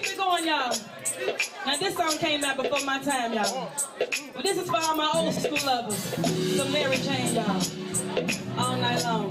keep it going, y'all. Now, this song came out before my time, y'all. But this is for all my old school lovers. The Mary Jane, y'all. All night long.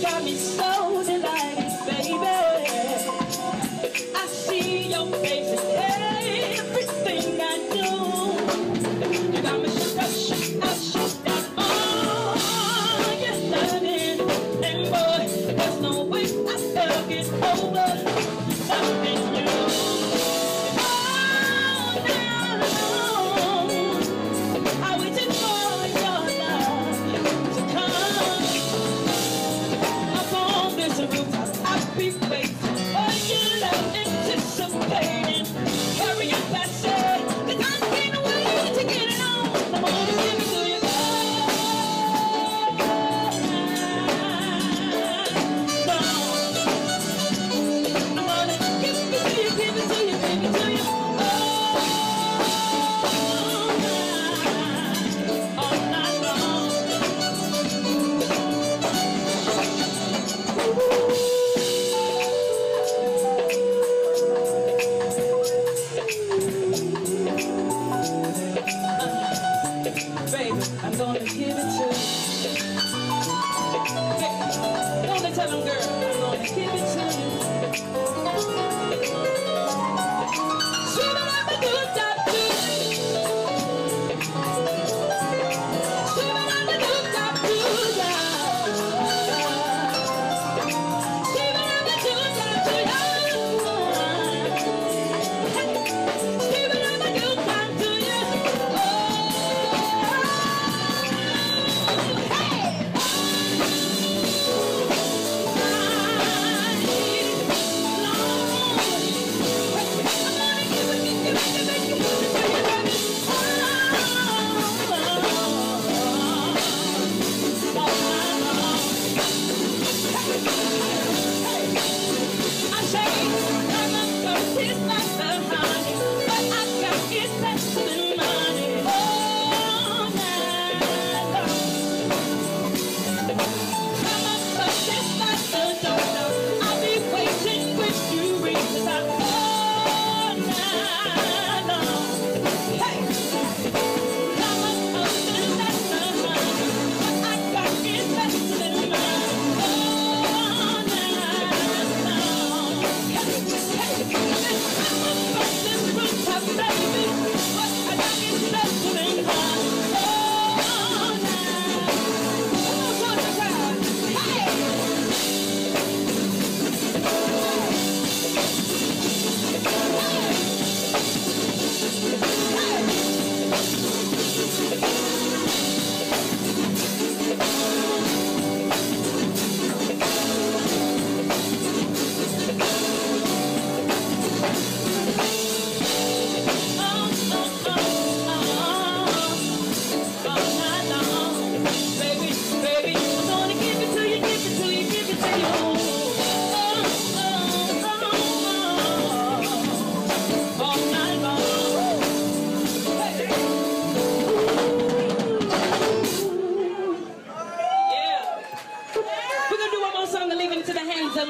got me so delighted, baby. I see your face everything I do. You got me shook up, shook up, shook up. Oh, yes, And boy, there's no way I get over something.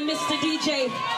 Mr. DJ.